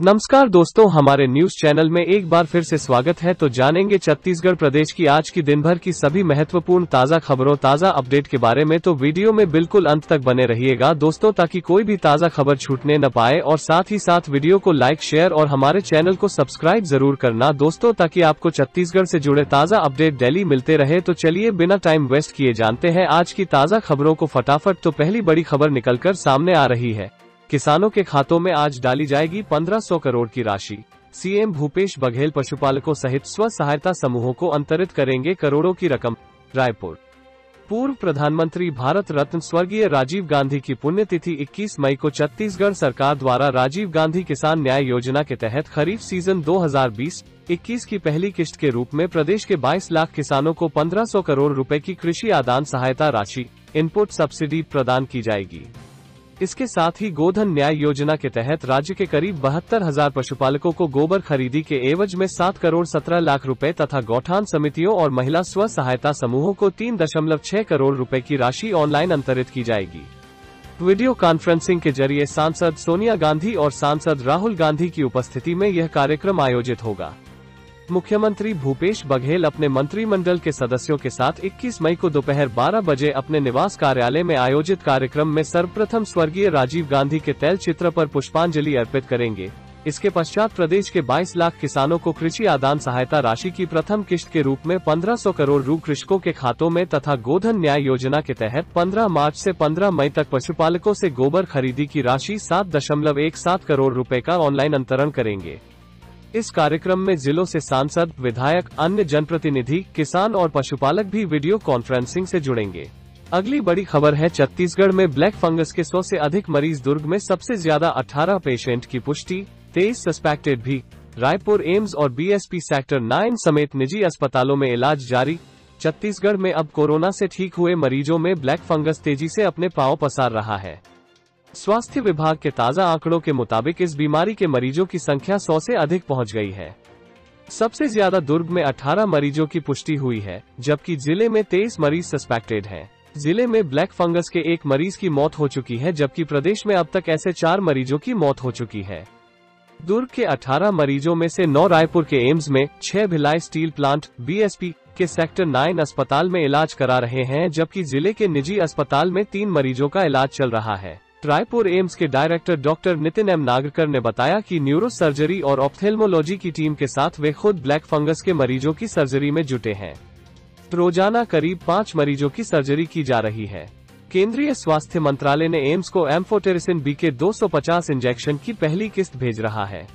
नमस्कार दोस्तों, हमारे न्यूज़ चैनल में एक बार फिर से स्वागत है। तो जानेंगे छत्तीसगढ़ प्रदेश की आज की दिन भर की सभी महत्वपूर्ण ताज़ा खबरों, ताज़ा अपडेट के बारे में। तो वीडियो में बिल्कुल अंत तक बने रहिएगा दोस्तों, ताकि कोई भी ताज़ा खबर छूटने न पाए। और साथ ही साथ वीडियो को लाइक शेयर और हमारे चैनल को सब्सक्राइब ज़रूर करना दोस्तों, ताकि आपको छत्तीसगढ़ ऐसी जुड़े ताज़ा अपडेट डेली मिलते रहे। तो चलिए बिना टाइम वेस्ट किए जानते हैं आज की ताज़ा खबरों को फटाफट। तो पहली बड़ी खबर निकलकर सामने आ रही है। किसानों के खातों में आज डाली जाएगी 1500 करोड़ की राशि। सीएम भूपेश बघेल पशुपालकों सहित स्व सहायता समूहों को अंतरित करेंगे करोड़ों की रकम, रायपुर। पूर्व प्रधानमंत्री भारत रत्न स्वर्गीय राजीव गांधी की पुण्यतिथि 21 मई को छत्तीसगढ़ सरकार द्वारा राजीव गांधी किसान न्याय योजना के तहत खरीफ सीज़न 2020-21 की पहली किश्त के रूप में प्रदेश के 22 लाख किसानों को 1500 करोड़ रुपए की कृषि आदान सहायता राशि, इनपुट सब्सिडी प्रदान की जाएगी। इसके साथ ही गोधन न्याय योजना के तहत राज्य के करीब बहत्तर हज़ार पशुपालकों को गोबर खरीदी के एवज में सात करोड़ सत्रह लाख रुपए तथा गौठान समितियों और महिला स्व सहायता समूहों को तीन दशमलव छह करोड़ रुपए की राशि ऑनलाइन अंतरित की जाएगी। वीडियो कॉन्फ्रेंसिंग के ज़रिए सांसद सोनिया गांधी और सांसद राहुल गांधी की उपस्थिति में यह कार्यक्रम आयोजित होगा। मुख्यमंत्री भूपेश बघेल अपने मंत्रिमंडल के सदस्यों के साथ 21 मई को दोपहर 12 बजे अपने निवास कार्यालय में आयोजित कार्यक्रम में सर्वप्रथम स्वर्गीय राजीव गांधी के तैल चित्र पर पुष्पांजलि अर्पित करेंगे। इसके पश्चात प्रदेश के 22 लाख किसानों को कृषि आदान सहायता राशि की प्रथम किश्त के रूप में 1500 करोड़ रू कृषकों के खातों में तथा गोधन न्याय योजना के तहत 15 मार्च से 15 मई तक पशुपालकों से गोबर खरीदी की राशि सात दशमलव एक सात करोड़ रुपए का ऑनलाइन अंतरण करेंगे। इस कार्यक्रम में जिलों से सांसद, विधायक, अन्य जनप्रतिनिधि, किसान और पशुपालक भी वीडियो कॉन्फ्रेंसिंग से जुड़ेंगे। अगली बड़ी खबर है, छत्तीसगढ़ में ब्लैक फंगस के सौ से अधिक मरीज़ दुर्ग में सबसे ज़्यादा 18 पेशेंट की पुष्टि, तेईस सस्पेक्टेड भी। रायपुर, एम्स और बीएसपी सेक्टर नाइन समेत निजी अस्पतालों में इलाज जारी। छत्तीसगढ़ में अब कोरोना से ठीक हुए मरीजों में ब्लैक फंगस तेज़ी से अपने पाँव पसार रहा है। स्वास्थ्य विभाग के ताज़ा आंकड़ों के मुताबिक इस बीमारी के मरीजों की संख्या 100 से अधिक पहुँच गई है। सबसे ज़्यादा दुर्ग में 18 मरीजों की पुष्टि हुई है, जबकि ज़िले में 23 मरीज़ सस्पेक्टेड हैं। ज़िले में ब्लैक फंगस के एक मरीज़ की मौत हो चुकी है, जबकि प्रदेश में अब तक ऐसे चार मरीजों की मौत हो चुकी है। दुर्ग के 18 मरीजों में से 9 रायपुर के एम्स में, छह भिलाई स्टील प्लांट बीएसपी के सेक्टर 9 अस्पताल में इलाज करा रहे हैं, जबकि ज़िले के निजी अस्पताल में तीन मरीजों का इलाज चल रहा है। रायपुर एम्स के director doctor Nitin M Nagarkar ने बताया कि न्यूरो सर्जरी और ऑप्थेल्मोलॉजी की टीम के साथ वे खुद ब्लैक फंगस के मरीजों की सर्जरी में जुटे हैं। रोज़ाना करीब पाँच मरीजों की सर्जरी की जा रही है। केंद्रीय स्वास्थ्य मंत्रालय ने एम्स को एम्फोटेरिसिन बी के 250 इंजेक्शन की पहली किस्त भेज रहा है।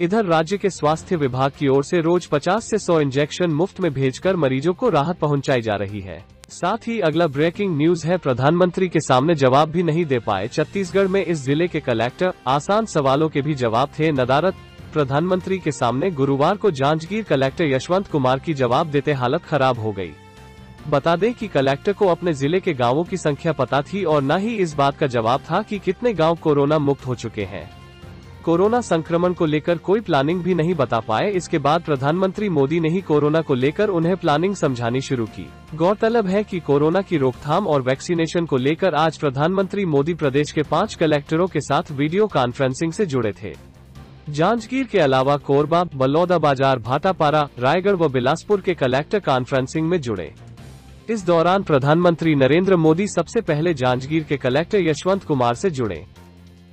इधर राज्य के स्वास्थ्य विभाग की ओर से रोज 50 से 100 इंजेक्शन मुफ़्त में भेजकर मरीजों को राहत पहुंचाई जा रही है। साथ ही अगला ब्रेकिंग न्यूज़ है, प्रधानमंत्री के सामने जवाब भी नहीं दे पाए। छत्तीसगढ़ में इस ज़िले के कलेक्टर आसान सवालों के भी जवाब थे। नदारत प्रधानमंत्री के सामने गुरुवार को जांजगीर कलेक्टर यशवंत कुमार की जवाब देते हालत खराब हो गई। बता दें कि कलेक्टर को अपने ज़िले के गाँवों की संख्या पता थी और न ही इस बात का जवाब था कि कितने गाँव कोरोना मुक्त हो चुके हैं। कोरोना संक्रमण को लेकर कोई प्लानिंग भी नहीं बता पाए। इसके बाद प्रधानमंत्री मोदी ने ही कोरोना को लेकर उन्हें प्लानिंग समझानी शुरू की। गौरतलब है कि कोरोना की रोकथाम और वैक्सीनेशन को लेकर आज प्रधानमंत्री मोदी प्रदेश के पाँच कलेक्टरों के साथ वीडियो कॉन्फ्रेंसिंग से जुड़े थे। जांजगीर के अलावा कोरबा, बलौदा बाज़ार, भाटापारा, रायगढ़ व बिलासपुर के कलेक्टर कॉन्फ्रेंसिंग में जुड़े। इस दौरान प्रधानमंत्री नरेंद्र मोदी सबसे पहले जांजगीर के कलेक्टर यशवंत कुमार से जुड़े।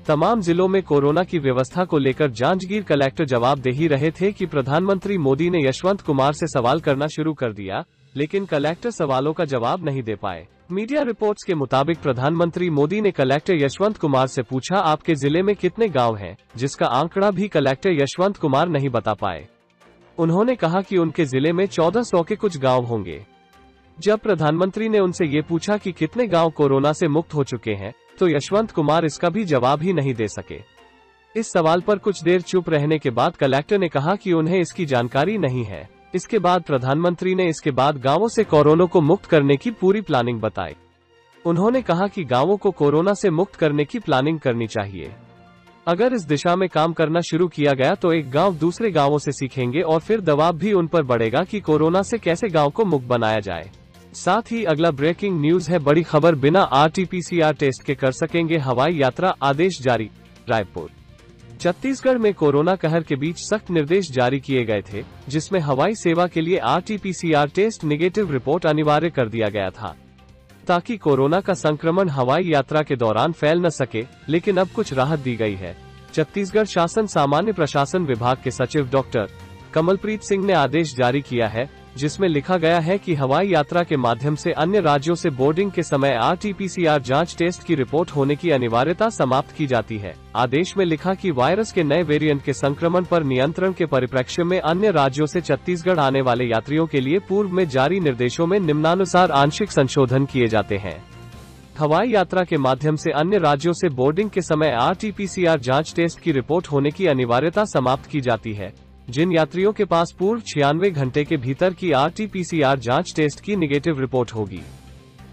तमाम जिलों में कोरोना की व्यवस्था को लेकर जांजगीर कलेक्टर जवाब दे ही रहे थे कि प्रधानमंत्री मोदी ने यशवंत कुमार से सवाल करना शुरू कर दिया लेकिन कलेक्टर सवालों का जवाब नहीं दे पाए। मीडिया रिपोर्ट्स के मुताबिक प्रधानमंत्री मोदी ने कलेक्टर यशवंत कुमार से पूछा आपके ज़िले में कितने गाँव हैं, जिसका आंकड़ा भी कलेक्टर यशवंत कुमार नहीं बता पाए। उन्होंने कहा कि उनके ज़िले में चौदह के कुछ गाँव होंगे। जब प्रधानमंत्री ने उनसे ये पूछा कि कितने गाँव कोरोना से मुक्त हो चुके हैं तो यशवंत कुमार इसका भी जवाब ही नहीं दे सके। इस सवाल पर कुछ देर चुप रहने के बाद कलेक्टर ने कहा कि उन्हें इसकी जानकारी नहीं है। इसके बाद प्रधानमंत्री ने इसके बाद गाँवों से कोरोना को मुक्त करने की पूरी प्लानिंग बताई। उन्होंने कहा कि गाँवों को कोरोना से मुक्त करने की प्लानिंग करनी चाहिए। अगर इस दिशा में काम करना शुरू किया गया तो एक गाँव दूसरे गाँवों से सीखेंगे और फिर दबाव भी उन पर बढ़ेगा कि कोरोना से कैसे गाँव को मुक्त बनाया जाए। साथ ही अगला ब्रेकिंग न्यूज़ है, बड़ी खबर, बिना आरटीपीसीआर टेस्ट के कर सकेंगे हवाई यात्रा, आदेश जारी, रायपुर। छत्तीसगढ़ में कोरोना कहर के बीच सख्त निर्देश जारी किए गए थे, जिसमें हवाई सेवा के लिए आरटीपीसीआर टेस्ट निगेटिव रिपोर्ट अनिवार्य कर दिया गया था। ताकि कोरोना का संक्रमण हवाई यात्रा के दौरान फैल न सके, लेकिन अब कुछ राहत दी गई है। छत्तीसगढ़ शासन सामान्य प्रशासन विभाग के सचिव डॉक्टर कमलप्रीत सिंह ने आदेश जारी किया है जिसमें लिखा गया है कि हवाई यात्रा के माध्यम से अन्य राज्यों से बोर्डिंग के समय आरटीपीसीआर जाँच टेस्ट की रिपोर्ट होने की अनिवार्यता समाप्त की जाती है। आदेश में लिखा कि वायरस के नए वेरिएंट के संक्रमण पर नियंत्रण के परिप्रेक्ष्य में अन्य राज्यों से छत्तीसगढ़ आने वाले यात्रियों के लिए पूर्व में जारी निर्देशों में निम्नानुसार आंशिक संशोधन किए जाते हैं। हवाई यात्रा के माध्यम से अन्य राज्यों से बोर्डिंग के समय आरटीपीसीआर जाँच टेस्ट की रिपोर्ट होने की अनिवार्यता समाप्त की जाती है। जिन यात्रियों के पास पूर्व छियानवे घंटे के भीतर की आरटीपीसीआर जाँच टेस्ट की निगेटिव रिपोर्ट होगी।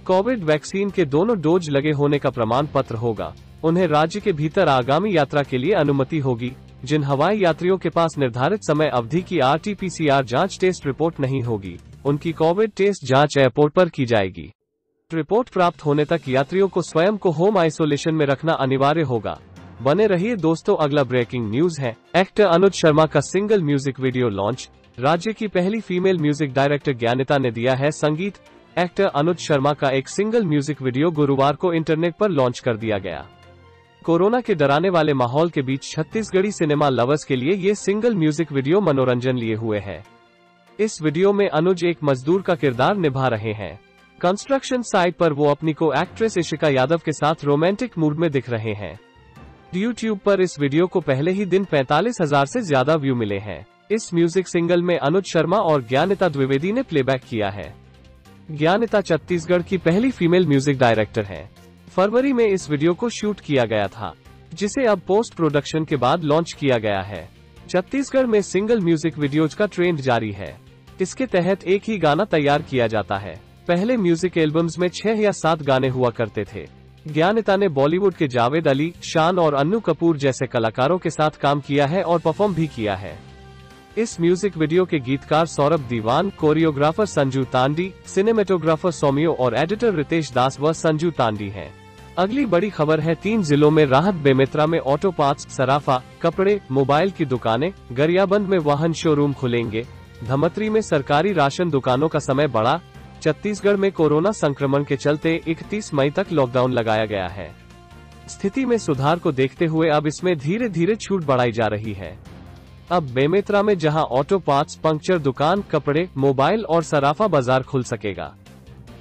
कोविड वैक्सीन के दोनों डोज लगे होने का प्रमाण पत्र होगा। उन्हें राज्य के भीतर आगामी यात्रा के लिए अनुमति होगी, जिन हवाई यात्रियों के पास निर्धारित समय अवधि की आरटीपीसीआर जाँच टेस्ट रिपोर्ट नहीं होगी, उनकी कोविड टेस्ट जाँच एयरपोर्ट पर की जाएगी। रिपोर्ट प्राप्त होने तक यात्रियों को स्वयं को होम आइसोलेशन में रखना अनिवार्य होगा। बने रहिए दोस्तों, अगला ब्रेकिंग न्यूज़ है। एक्टर अनुज शर्मा का सिंगल म्यूज़िक वीडियो लॉन्च राज्य की पहली फीमेल म्यूज़िक डायरेक्टर ज्ञानिता ने दिया है संगीत। एक्टर अनुज शर्मा का एक सिंगल म्यूज़िक वीडियो गुरुवार को इंटरनेट पर लॉन्च कर दिया गया। कोरोना के डराने वाले माहौल के बीच छत्तीसगढ़ी सिनेमा लवर्स के लिए ये सिंगल म्यूज़िक वीडियो मनोरंजन लिए हुए है। इस वीडियो में अनुज एक मजदूर का किरदार निभा रहे हैं। कंस्ट्रक्शन साइट पर वो अपनी को एक्ट्रेस इशिका यादव के साथ रोमांटिक मूड में दिख रहे हैं। यूट्यूब पर इस वीडियो को पहले ही दिन पैंतालीस हज़ार ऐसी ज़्यादा व्यू मिले हैं। इस म्यूज़िक सिंगल में अनुज शर्मा और ज्ञानिता द्विवेदी ने प्लेबैक किया है। ज्ञानिता छत्तीसगढ़ की पहली फीमेल म्यूज़िक डायरेक्टर हैं। फरवरी में इस वीडियो को शूट किया गया था, जिसे अब पोस्ट प्रोडक्शन के बाद लॉन्च किया गया है। छत्तीसगढ़ में सिंगल म्यूज़िक वीडियोज़ का ट्रेंड जारी है। इसके तहत एक ही गाना तैयार किया जाता है। पहले म्यूज़िक एल्बम्स में छह या सात गाने हुआ करते थे। ज्ञानिता ने बॉलीवुड के जावेद अली, शान और अन्नू कपूर जैसे कलाकारों के साथ काम किया है और परफॉर्म भी किया है इस म्यूज़िक वीडियो के गीतकार सौरभ दीवान कोरियोग्राफर संजू तांडी सिनेमेटोग्राफर सोमियो और एडिटर रितेश दास व संजू तांडी हैं। अगली बड़ी खबर है तीन जिलों में राहत बेमेत्रा में ऑटो पार्ट्स सराफा, कपड़े मोबाइल की दुकानें, गरियाबंद में वाहन शोरूम खुलेंगे धमत्री में सरकारी राशन दुकानों का समय बढ़ा छत्तीसगढ़ में कोरोना संक्रमण के चलते 31 मई तक लॉकडाउन लगाया गया है। स्थिति में सुधार को देखते हुए अब इसमें धीरे धीरे छूट बढ़ाई जा रही है। अब बेमेतरा में जहाँ ऑटो पार्ट्स, पंक्चर दुकान, कपड़े, मोबाइल और सराफा बाज़ार खुल सकेगा,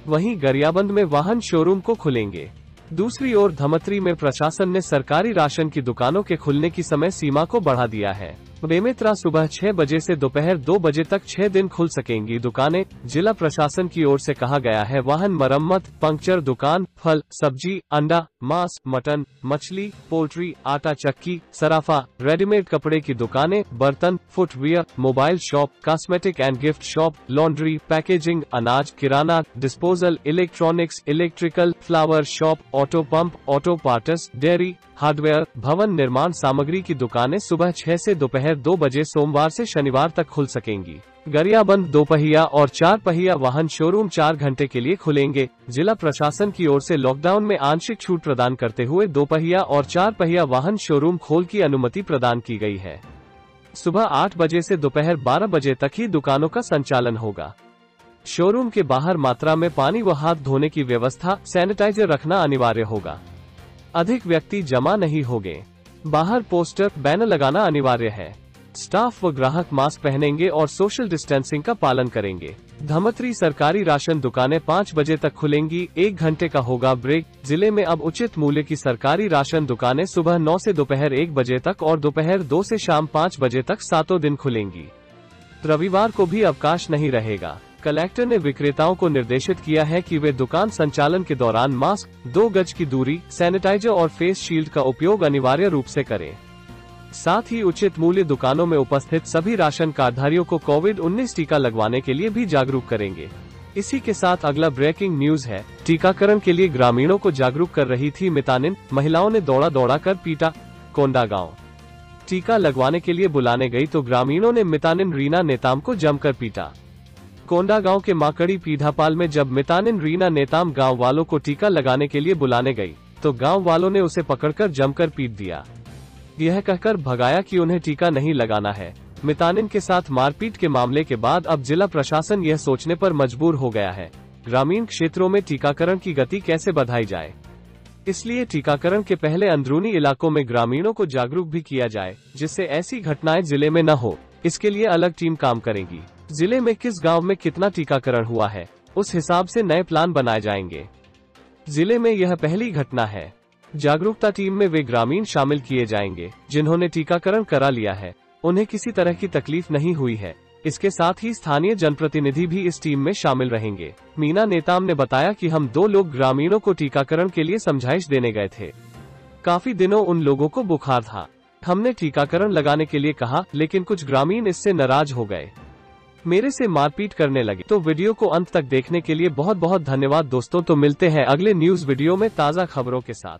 वहीं गरियाबंद में वाहन शोरूम को खुलेंगे। दूसरी ओर धमतरी में प्रशासन ने सरकारी राशन की दुकानों के खुलने की समय सीमा को बढ़ा दिया है। बेमेत्रा सुबह छह बजे से दोपहर दो बजे तक छह दिन खुल सकेंगी। दुकानें, जिला प्रशासन की ओर से कहा गया है, वाहन मरम्मत, पंक्चर दुकान, फल, सब्ज़ी, अंडा, मांस, मटन, मछली, पोल्ट्री, आटा चक्की, सराफा, रेडीमेड कपड़े की दुकानें, बर्तन, footwear, mobile shop, cosmetic and gift shop, laundry, packaging, अनाज, किराना, disposal, electronics, electrical, flower shop, auto pump, auto parts, dairy, hardware, भवन निर्माण सामग्री की दुकानें सुबह छह से दोपहर दो बजे सोमवार से शनिवार तक खुल सकेंगी। गरियाबंद दो पहिया और चार पहिया वाहन शोरूम चार घंटे के लिए खुलेंगे। जिला प्रशासन की ओर से लॉकडाउन में आंशिक छूट प्रदान करते हुए दो पहिया और चार पहिया वाहन शोरूम खोल की अनुमति प्रदान की गई है। सुबह आठ बजे से दोपहर बारह बजे तक ही दुकानों का संचालन होगा। शोरूम के बाहर मात्रा में पानी व हाथ धोने की व्यवस्था, सैनिटाइजर रखना अनिवार्य होगा। अधिक व्यक्ति जमा नहीं होंगे। बाहर पोस्टर, बैनर लगाना अनिवार्य है। स्टाफ व ग्राहक मास्क पहनेंगे और सोशल डिस्टेंसिंग का पालन करेंगे। धमत्री सरकारी राशन दुकानें पाँच बजे तक खुलेंगी, एक घंटे का होगा ब्रेक। ज़िले में अब उचित मूल्य की सरकारी राशन दुकानें सुबह नौ से दोपहर एक बजे तक और दोपहर दो से शाम पाँच बजे तक सातों दिन खुलेंगी। रविवार को भी अवकाश नहीं रहेगा। कलेक्टर ने विक्रेताओं को निर्देशित किया है कि वे दुकान संचालन के दौरान मास्क, दो गज की दूरी, सैनिटाइजर और फेस शील्ड का उपयोग अनिवार्य रूप से करें। साथ ही उचित मूल्य दुकानों में उपस्थित सभी राशन कार्डधारियों को कोविड 19 टीका लगवाने के लिए भी जागरूक करेंगे। इसी के साथ अगला ब्रेकिंग न्यूज़ है। टीकाकरण के लिए ग्रामीणों को जागरूक कर रही थी मितानिन। महिलाओं ने दौड़ा दौड़ा कर पीटा कोंडा गाँव। टीका लगवाने के लिए बुलाने गई तो ग्रामीणों ने मितानिन रीना नेताम को जमकर पीटा। कोंडा गाँव के माकड़ी पीढ़ापाल में जब मितानिन रीना नेताम गाँव वालों को टीका लगाने के लिए बुलाने गई तो गाँव वालों ने उसे पकड़कर जमकर पीट दिया। यह कहकर भगाया कि उन्हें टीका नहीं लगाना है। मितानिन के साथ मारपीट के मामले के बाद अब जिला प्रशासन यह सोचने पर मजबूर हो गया है। ग्रामीण क्षेत्रों में टीकाकरण की गति कैसे बढ़ाई जाए? इसलिए टीकाकरण के पहले अंदरूनी इलाकों में ग्रामीणों को जागरूक भी किया जाए, जिससे ऐसी घटनाएँ ज़िले में न हो। इसके लिए अलग टीम काम करेगी। ज़िले में किस गाँव में कितना टीकाकरण हुआ है, उस हिसाब से नए प्लान बनाए जाएँगे। ज़िले में यह पहली घटना है। जागरूकता टीम में वे ग्रामीण शामिल किए जाएँगे, जिन्होंने टीकाकरण करा लिया है। उन्हें किसी तरह की तकलीफ़ नहीं हुई है। इसके साथ ही स्थानीय जनप्रतिनिधि भी इस टीम में शामिल रहेंगे। मीना नेताम ने बताया कि हम दो लोग ग्रामीणों को टीकाकरण के लिए समझाइश देने गए थे। काफ़ी दिनों उन लोगों को बुखार था। हमने टीकाकरण लगाने के लिए कहा, लेकिन कुछ ग्रामीण इससे नाराज़ हो गए। मेरे से मारपीट करने लगे। तो वीडियो को अंत तक देखने के लिए बहुत बहुत धन्यवाद दोस्तों। तो मिलते हैं अगले न्यूज़ वीडियो में ताज़ा खबरों के साथ।